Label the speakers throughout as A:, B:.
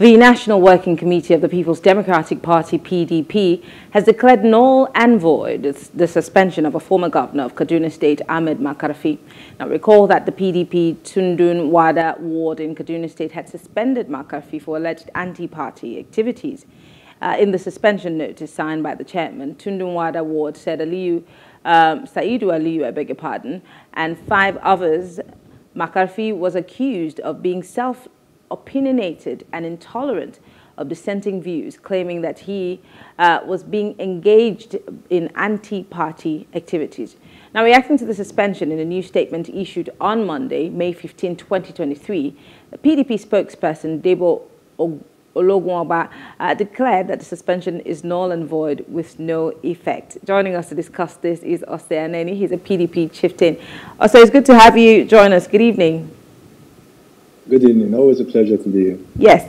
A: The National Working Committee of the People's Democratic Party, PDP, has declared null and void the suspension of a former governor of Kaduna State, Ahmed Makarfi. Now, recall that the PDP Tudun Wada ward in Kaduna State had suspended Makarfi for alleged anti-party activities. Uh, in the suspension notice signed by the chairman, Tudun Wada ward said Aliyu, um, Saidu Aliyu, I beg your pardon, and five others, Makarfi was accused of being self opinionated and intolerant of dissenting views, claiming that he uh, was being engaged in anti-party activities. Now, reacting to the suspension in a new statement issued on Monday, May 15, 2023, the PDP spokesperson Debo Ologunagba uh, declared that the suspension is null and void with no effect. Joining us to discuss this is Ose Anenih. He's a PDP chieftain. Ose, it's good to have you join us. Good evening.
B: Good evening. Always a pleasure to be here.
A: Yes.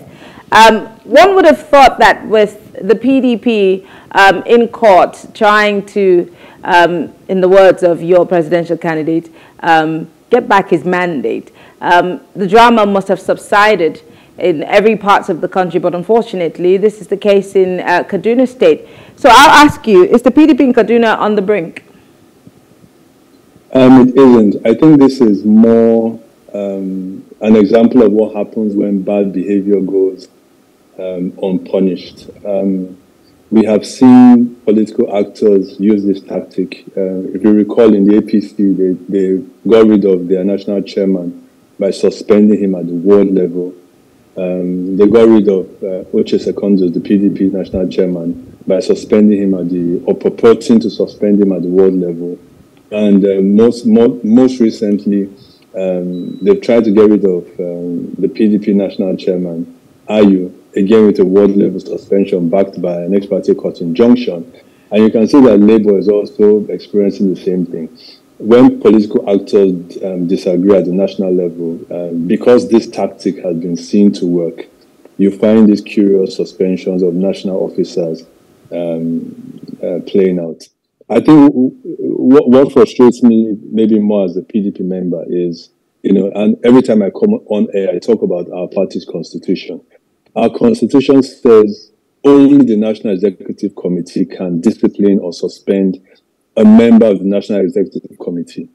A: Um, one would have thought that with the PDP um, in court trying to, um, in the words of your presidential candidate, um, get back his mandate, um, the drama must have subsided in every part of the country, but unfortunately, this is the case in uh, Kaduna State. So I'll ask you, is the PDP in Kaduna on the brink?
B: Um, it isn't. I think this is more um, an example of what happens when bad behavior goes um, unpunished. Um, we have seen political actors use this tactic. Uh, if you recall, in the APC, they, they got rid of their national chairman by suspending him at the ward level. Um, they got rid of uh, Secondus, the PDP national chairman, by suspending him at the, or purporting to suspend him at the ward level. And uh, most, more, most recently, um, they've tried to get rid of um, the PDP national chairman, Ayu, again with a world level suspension backed by an ex parte court injunction. And you can see that Labour is also experiencing the same thing. When political actors um, disagree at the national level, um, because this tactic has been seen to work, you find these curious suspensions of national officers um, uh, playing out. I think what, what frustrates me maybe more as a PDP member is, you know, and every time I come on air, I talk about our party's constitution. Our constitution says only the National Executive Committee can discipline or suspend a member of the National Executive Committee.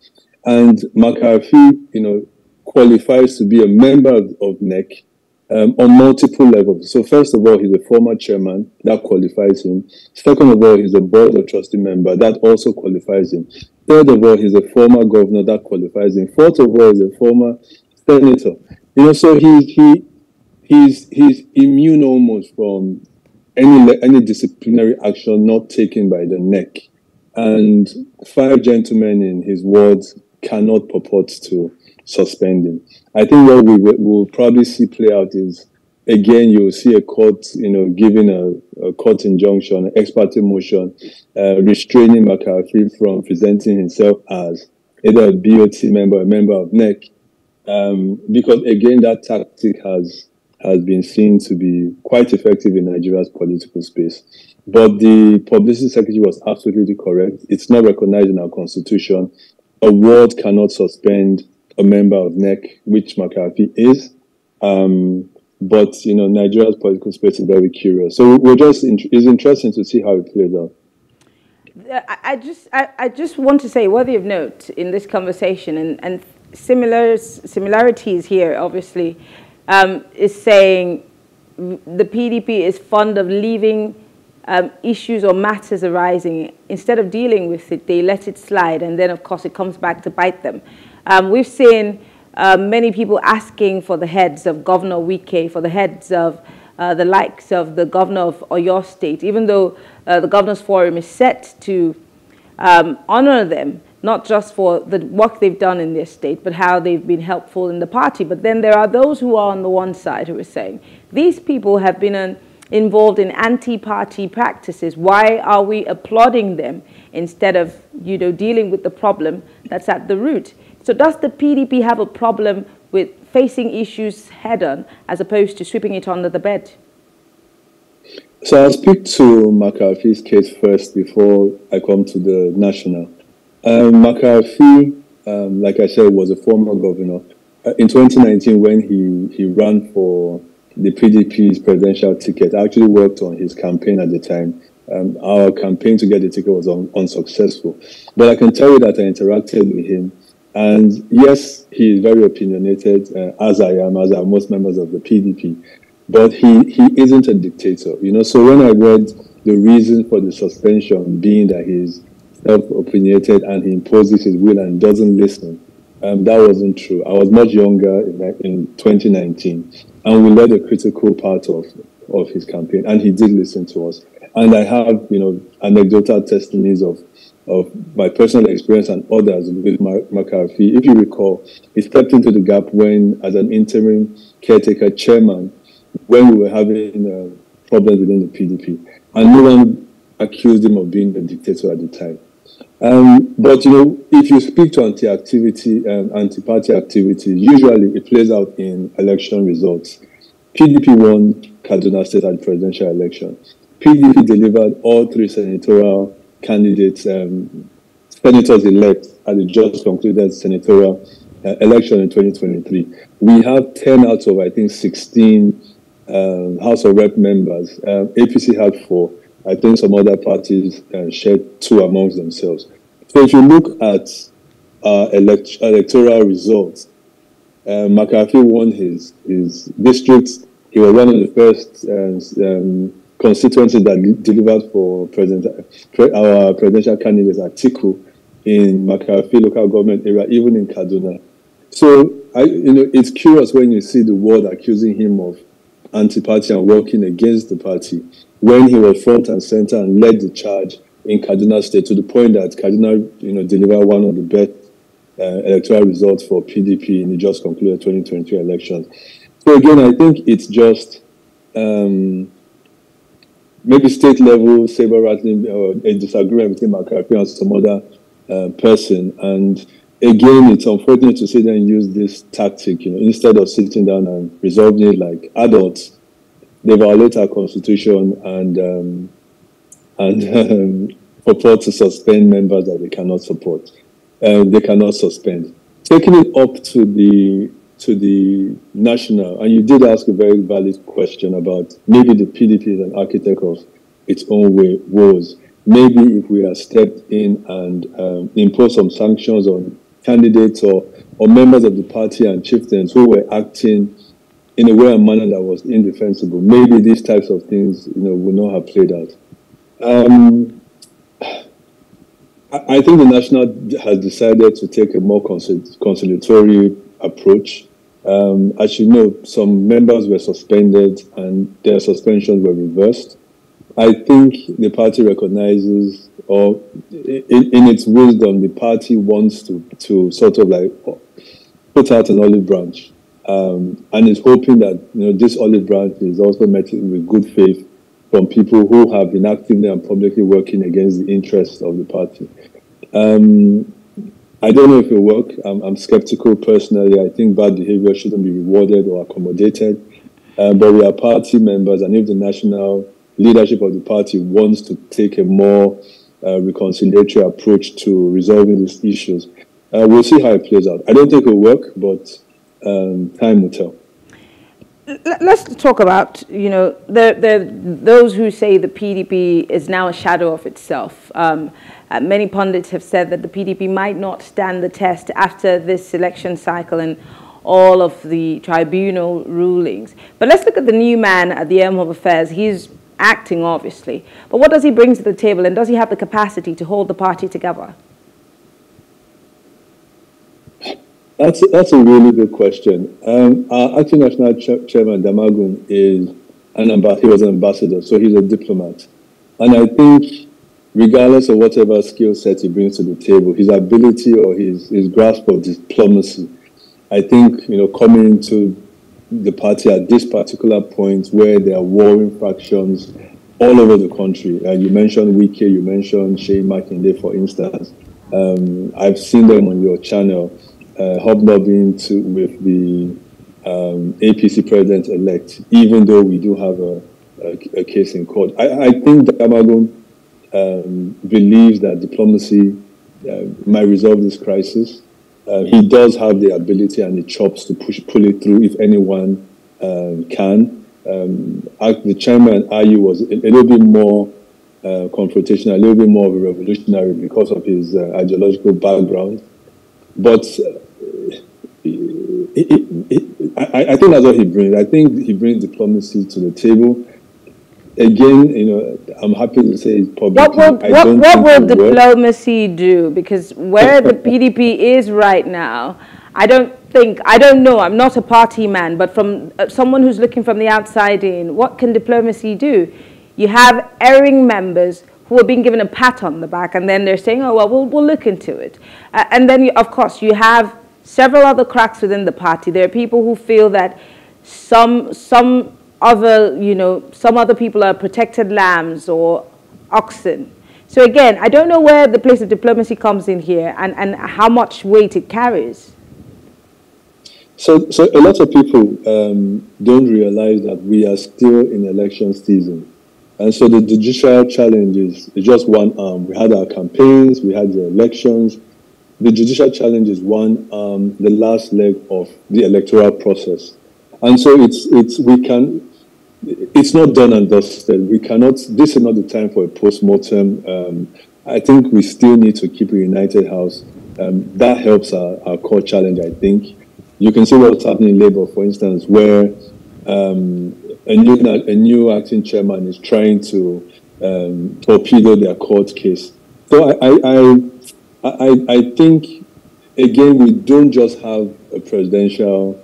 B: And Makarfi, you know, qualifies to be a member of, of NEC um, on multiple levels. So first of all, he's a former chairman, that qualifies him. Second of all, he's a board of trustee member, that also qualifies him. Third of all, he's a former governor, that qualifies him. Fourth of all, he's a former senator. You know, so he he he's he's immune almost from any any disciplinary action not taken by the NEC. And five gentlemen in his words cannot purport to suspending. I think what we will probably see play out is again you'll see a court, you know, giving a, a court injunction, an ex parte motion, uh, restraining Makarfi from presenting himself as either a BOT member, a member of NEC, um, because again that tactic has has been seen to be quite effective in Nigeria's political space. But the publicity secretary was absolutely correct. It's not recognized in our constitution. A ward cannot suspend a member of NEC, which Makarfi is. Um, but you know, Nigeria's political space is very curious. So we're just it's interesting to see how it plays out.
A: I just I, I just want to say worthy of note in this conversation and, and similar similarities here obviously um, is saying the PDP is fond of leaving um, issues or matters arising instead of dealing with it they let it slide and then of course it comes back to bite them um, we've seen uh, many people asking for the heads of Governor Wike, for the heads of uh, the likes of the governor of Oyo State, even though uh, the Governors Forum is set to um, honor them, not just for the work they've done in their state, but how they've been helpful in the party. But then there are those who are on the one side who are saying, these people have been an, involved in anti-party practices. Why are we applauding them instead of, you know, dealing with the problem that's at the root? So does the PDP have a problem with facing issues head on as opposed to sweeping it under the bed?
B: So I'll speak to Makarfi's case first before I come to the national. Um, Makarfi, um, like I said, was a former governor. Uh, in 2019, when he, he ran for the PDP's presidential ticket. I actually worked on his campaign at the time. Um, our campaign to get the ticket was un- unsuccessful. But I can tell you that I interacted with him. And yes, he is very opinionated, uh, as I am, as are most members of the PDP. But he, he isn't a dictator, you know. So when I read the reason for the suspension being that he's self-opinionated and he imposes his will and doesn't listen, um, that wasn't true. I was much younger in, in 2019, and we led a critical part of, of his campaign, and he did listen to us. And I have, you know, anecdotal testimonies of of my personal experience and others with Makarfi. If you recall, he stepped into the gap when, as an interim caretaker chairman, when we were having uh, problems within the PDP, and no one accused him of being a dictator at the time. Um, but you know, if you speak to anti-activity and anti-party activity, usually it plays out in election results. PDP won Kaduna State and presidential election. PDP delivered all three senatorial candidates, um, senators elect at the just concluded senatorial uh, election in 2023. We have 10 out of, I think, 16 um, House of Rep members. Uh, APC had four. I think some other parties uh, shared two amongst themselves. So if you look at uh, elect- electoral results, uh, Makarfi won his, his district. He was one of the first uh, um, constituencies that delivered for president, our presidential candidate Atiku in Makarfi local government area, even in Kaduna. So, I, you know, it's curious when you see the world accusing him of anti-party and working against the party when he was front and center and led the charge in Kaduna State to the point that Kaduna, you know, delivered one of the best uh, electoral results for PDP in the just concluded 2022 elections. So again, I think it's just um, maybe state level saber rattling a disagreement between Makarfi and some other uh, person. And again, it's unfortunate to see them use this tactic. You know, instead of sitting down and resolving it like adults, they violate our constitution and um, and um, purport to suspend members that they cannot support. Uh, they cannot suspend. Taking it up to the to the national, and you did ask a very valid question about maybe the PDP is an architect of its own way, woes. Maybe if we had stepped in and um, imposed some sanctions on candidates or, or members of the party and chieftains who were acting in a way and manner that was indefensible. Maybe these types of things, you know, would not have played out. Um, I think the national has decided to take a more conciliatory approach. Um, as you know, some members were suspended and their suspensions were reversed. I think the party recognizes, or in, in its wisdom, the party wants to, to sort of like put out an olive branch um, and is hoping that you know this olive branch is also met with good faith from people who have been actively and publicly working against the interests of the party. Um, I don't know if it will work. I'm, I'm, skeptical personally. I think bad behavior shouldn't be rewarded or accommodated. Uh, but we are party members, and if the national leadership of the party wants to take a more uh, reconciliatory approach to resolving these issues, uh, we'll see how it plays out. I don't think it will work, but um, time will tell.
A: Let's talk about, you know, the, the, those who say the PDP is now a shadow of itself. Um, uh, many pundits have said that the PDP might not stand the test after this election cycle and all of the tribunal rulings. But let's look at the new man at the helm of affairs. He's acting, obviously. But what does he bring to the table, and does he have the capacity to hold the party together?
B: That's a, that's a really good question. Um, our acting national ch- chairman Damagum is an amb- he was an ambassador, so he's a diplomat, and I think regardless of whatever skill set he brings to the table, his ability or his his grasp of diplomacy, I think you know coming into the party at this particular point where there are warring factions all over the country. Uh, you mentioned Wike, you mentioned Seyi Makinde, for instance. Um, I've seen them on your channel uh, hobnobbing to, with the um, APC president elect, even though we do have a, a, a case in court. I, I think Damagum um, believes that diplomacy uh, might resolve this crisis. Uh, he does have the ability and the chops to push, pull it through if anyone um, can. um, the chairman Ayu was a, a little bit more uh, confrontational, a little bit more of a revolutionary because of his uh, ideological background. But uh, I, I, think that's what he brings. I think he brings diplomacy to the table. Again, you know, I'm happy to say publicly.
A: What will, what, what will diplomacy work. do? Because where the PDP is right now, I don't think, I don't know, I'm not a party man, but from uh, someone who's looking from the outside in, what can diplomacy do? You have erring members who are being given a pat on the back and then they're saying, oh, well, we'll, we'll look into it. Uh, and then, you, of course, you have several other cracks within the party. There are people who feel that some, some other, you know, some other people are protected lambs or oxen. So again, I don't know where the place of diplomacy comes in here and, and how much weight it carries.
B: So, so a lot of people um, don't realize that we are still in election season. And so the judicial challenge is, is just one arm. We had our campaigns, we had the elections, the judicial challenge is one, um, the last leg of the electoral process. And so it's, it's, we can, it's not done and dusted. We cannot, this is not the time for a post-mortem. Um, I think we still need to keep a united house. Um, that helps our, our core challenge, I think. You can see what's happening in Labour, for instance, where um, a, new, a new acting chairman is trying to um, torpedo their court case. So I, I, I I, I think, again, we don't just have a presidential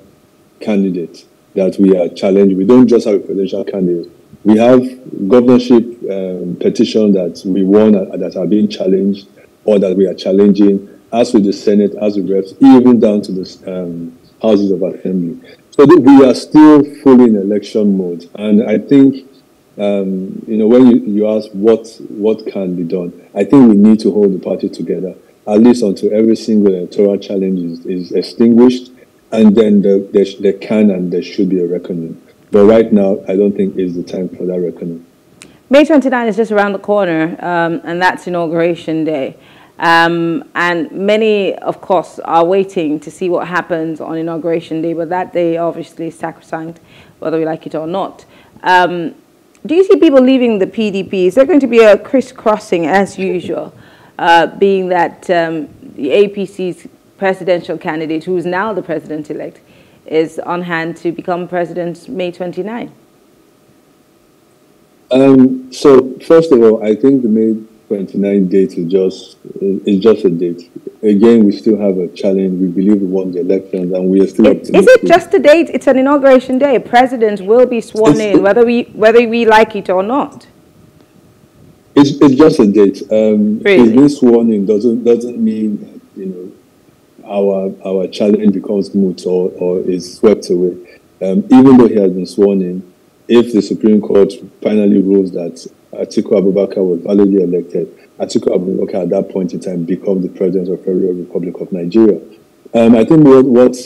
B: candidate that we are challenging. We don't just have a presidential candidate. We have governorship um, petitions that we won uh, that are being challenged or that we are challenging, as with the Senate, as with reps, even down to the um, houses of assembly. So we are still fully in election mode. And I think, um, you know, when you, you ask what, what can be done, I think we need to hold the party together at least until every single electoral challenge is, is extinguished, and then the, there, there can and there should be a reckoning. But right now, I don't think is the time for that reckoning.
A: May 29 is just around the corner, um, and that's inauguration day. Um, and many, of course, are waiting to see what happens on inauguration day, but that day obviously is sacrosanct, whether we like it or not. Um, do you see people leaving the PDP? Is there going to be a crisscrossing as usual? Uh, being that um, the APC's presidential candidate, who is now the president-elect, is on hand to become president May 29.
B: Um, so, first of all, I think the May 29 date is just is just a date. Again, we still have a challenge. We believe we won the elections, and we are still.
A: It, is it just a date? It's an inauguration day. A president will be sworn it's, in, whether we whether we like it or not.
B: It's, it's just a date. Um, really? He's been sworn in doesn't doesn't mean that you know our our challenge becomes moot or, or is swept away. Um, even though he has been sworn in, if the Supreme Court finally rules that Atiku Abubakar was validly elected, Atiku Abubakar at that point in time becomes the president of the Federal Republic of Nigeria. Um, I think what, what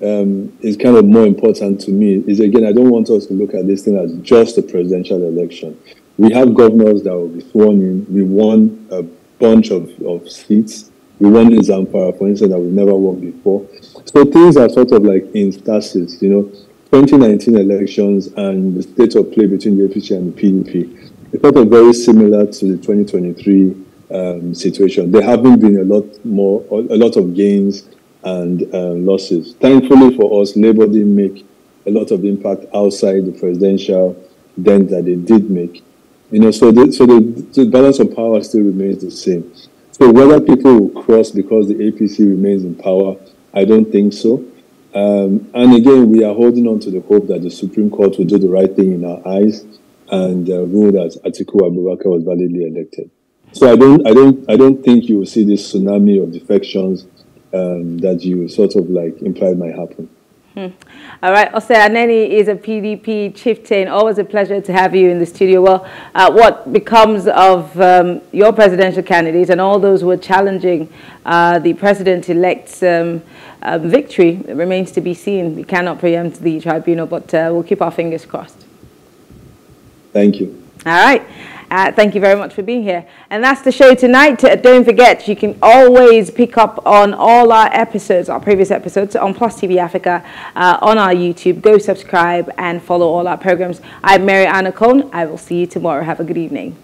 B: um, is kind of more important to me is again, I don't want us to look at this thing as just a presidential election. We have governors that will be sworn in. We won a bunch of, of seats. We won in Zamfara, for instance, that we've never won before. So things are sort of like in stasis, you know. 2019 elections and the state of play between the APC and the PDP it's sort of very similar to the 2023 um, situation. There haven't been a lot more, a lot of gains and um, losses. Thankfully for us, Labour didn't make a lot of impact outside the presidential dent that they did make. You know, so the, so the, the balance of power still remains the same. So whether people will cross because the APC remains in power, I don't think so. Um, and again, we are holding on to the hope that the Supreme Court will do the right thing in our eyes and uh, rule that Atiku Abubakar was validly elected. So I don't, I don't, I don't think you will see this tsunami of defections um, that you sort of like implied might happen.
A: Hmm. All right, Ose Anenih is a PDP chieftain. Always a pleasure to have you in the studio. Well, uh, what becomes of um, your presidential candidate and all those who are challenging uh, the president-elect's um, uh, victory remains to be seen. We cannot preempt the tribunal, but uh, we'll keep our fingers crossed.
B: Thank you.
A: All right. Uh, thank you very much for being here. And that's the show tonight. Uh, don't forget, you can always pick up on all our episodes, our previous episodes, on Plus TV Africa, uh, on our YouTube. Go subscribe and follow all our programs. I'm Mary Anna Cohn. I will see you tomorrow. Have a good evening.